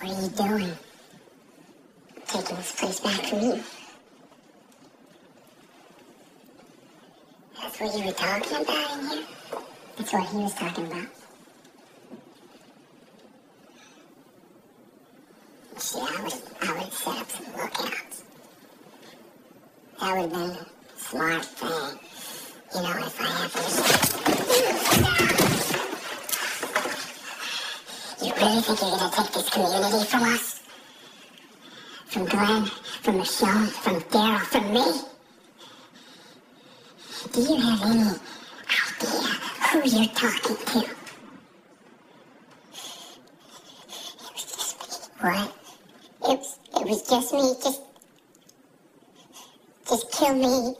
What are you doing? Taking this place back from you. That's what you were talking about in here? That's what he was talking about. See, I would, I would set up some lookouts. That would have been a smart thing. You know, if I have to... really think you're gonna take this community from us? From Glenn, from Michonne, from Daryl, from me? Do you have any idea who you're talking to? What? It was, it was just me. Just, just kill me.